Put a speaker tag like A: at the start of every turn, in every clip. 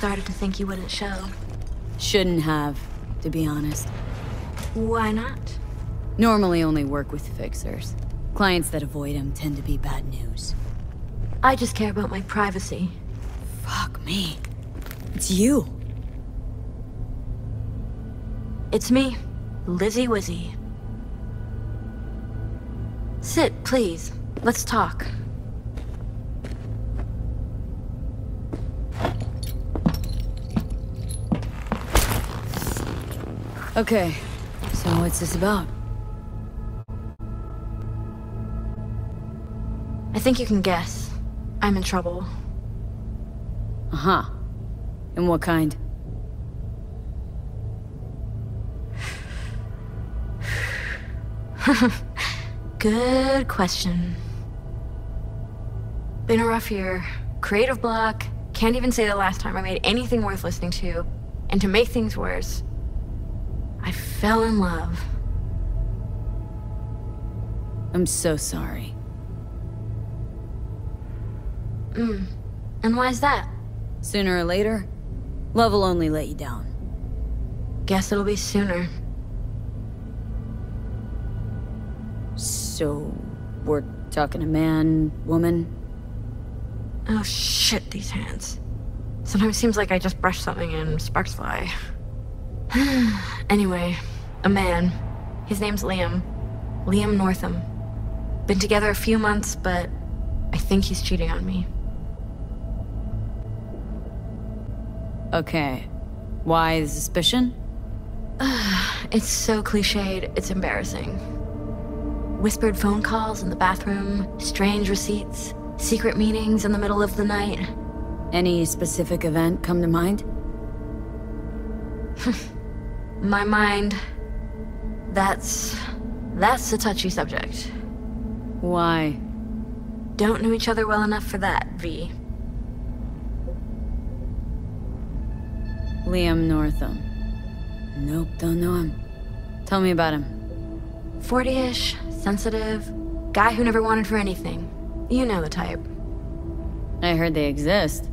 A: started to think you wouldn't show.
B: Shouldn't have, to be honest.
A: Why not?
B: Normally only work with fixers. Clients that avoid him tend to be bad news.
A: I just care about my privacy.
B: Fuck me. It's you.
A: It's me, Lizzy Wizzy. Sit, please. Let's talk.
B: Okay, so what's this about?
A: I think you can guess. I'm in trouble.
B: Uh-huh. And what kind?
A: Good question. Been a rough year. Creative block. Can't even say the last time I made anything worth listening to. And to make things worse, I fell in love.
B: I'm so sorry.
A: Mm. And why is that?
B: Sooner or later, love will only let you down.
A: Guess it'll be sooner.
B: So, we're talking a man, woman?
A: Oh shit, these hands. Sometimes it seems like I just brush something and sparks fly. anyway, a man. His name's Liam. Liam Northam. Been together a few months, but I think he's cheating on me.
B: Okay. Why the suspicion?
A: it's so cliched, it's embarrassing. Whispered phone calls in the bathroom, strange receipts, secret meetings in the middle of the night.
B: Any specific event come to mind?
A: My mind. That's. That's a touchy subject.
B: Why?
A: Don't know each other well enough for that, V.
B: Liam Northam. Nope, don't know him. Tell me about him.
A: 40-ish, sensitive, guy who never wanted for anything. You know the type.
B: I heard they exist.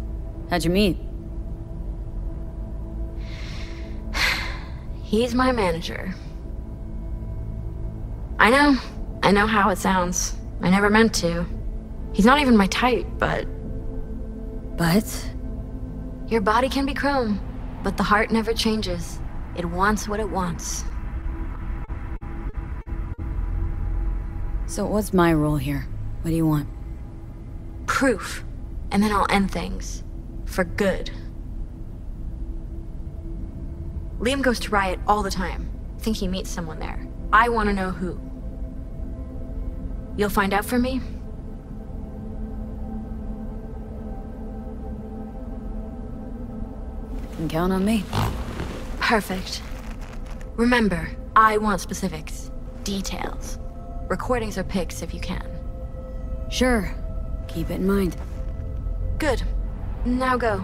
B: How'd you meet?
A: He's my manager. I know. I know how it sounds. I never meant to. He's not even my type, but...
B: But?
A: Your body can be chrome, but the heart never changes. It wants what it wants.
B: So what's my role here? What do you want?
A: Proof. And then I'll end things. For good. Liam goes to Riot all the time. Think he meets someone there. I want to know who. You'll find out for me?
B: Can count on me.
A: Perfect. Remember, I want specifics. Details. Recordings or pics if you can.
B: Sure. Keep it in mind.
A: Good. Now go.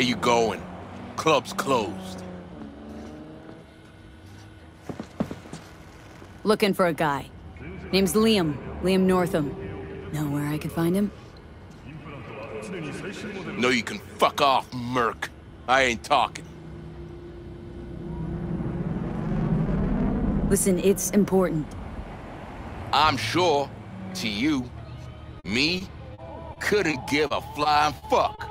C: Where you going? Club's closed.
B: Looking for a guy. Name's Liam. Liam Northam. Know where I could find him?
C: No, you can fuck off, Merc. I ain't talking.
B: Listen, it's important.
C: I'm sure, to you, me, couldn't give a flying fuck.